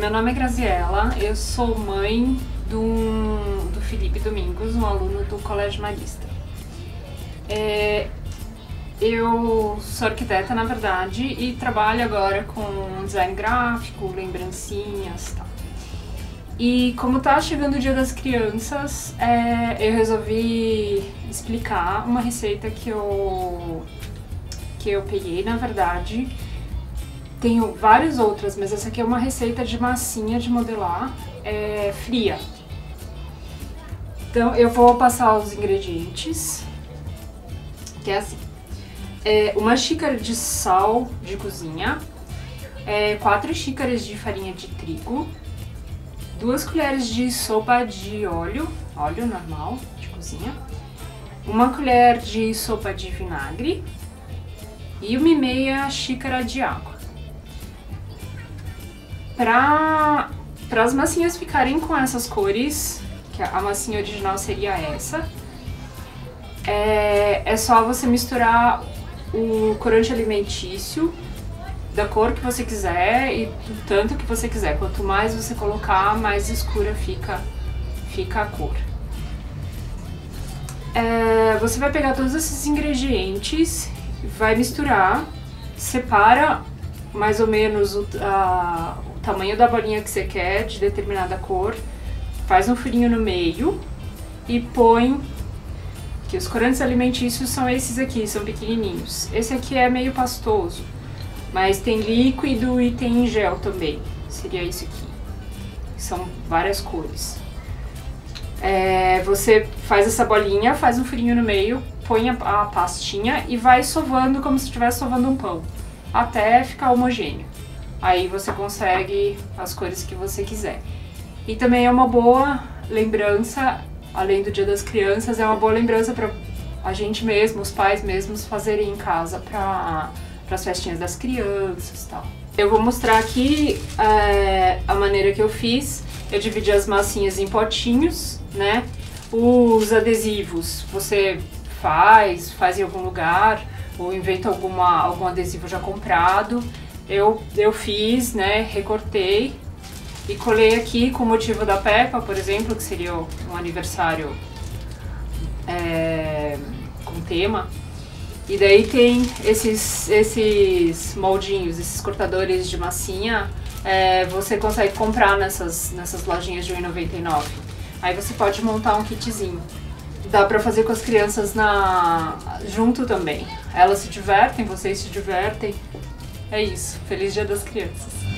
meu nome é Graziella, eu sou mãe do, do Felipe Domingos, um aluno do Colégio Marista. É, eu sou arquiteta, na verdade, e trabalho agora com design gráfico, lembrancinhas e tal. E como tá chegando o Dia das Crianças, é, eu resolvi explicar uma receita que eu, que eu peguei, na verdade. Tenho várias outras, mas essa aqui é uma receita de massinha de modelar é, fria. Então eu vou passar os ingredientes, que é assim. É uma xícara de sal de cozinha, é, quatro xícaras de farinha de trigo, duas colheres de sopa de óleo, óleo normal de cozinha, uma colher de sopa de vinagre e uma meia xícara de água. Para as massinhas ficarem com essas cores, que a massinha original seria essa, é, é só você misturar o corante alimentício da cor que você quiser e do tanto que você quiser. Quanto mais você colocar, mais escura fica, fica a cor. É, você vai pegar todos esses ingredientes, vai misturar, separa mais ou menos o, a, tamanho da bolinha que você quer de determinada cor, faz um furinho no meio e põe que os corantes alimentícios são esses aqui, são pequenininhos. Esse aqui é meio pastoso. Mas tem líquido e tem gel também. Seria isso aqui. São várias cores. É, você faz essa bolinha, faz um furinho no meio, põe a, a pastinha e vai sovando como se estivesse sovando um pão. Até ficar homogêneo. Aí você consegue as cores que você quiser. E também é uma boa lembrança, além do Dia das Crianças, é uma boa lembrança para a gente mesmo, os pais mesmos, fazerem em casa para as festinhas das crianças tal. Eu vou mostrar aqui é, a maneira que eu fiz. Eu dividi as massinhas em potinhos, né? Os adesivos você faz, faz em algum lugar ou inventa alguma, algum adesivo já comprado. Eu, eu fiz, né? Recortei e colei aqui com o motivo da Peppa, por exemplo, que seria um aniversário é, com tema. E daí tem esses, esses moldinhos, esses cortadores de massinha, é, você consegue comprar nessas, nessas lojinhas de R$1,99. Aí você pode montar um kitzinho. Dá pra fazer com as crianças na junto também. Elas se divertem, vocês se divertem. É isso. Feliz Dia das Crianças.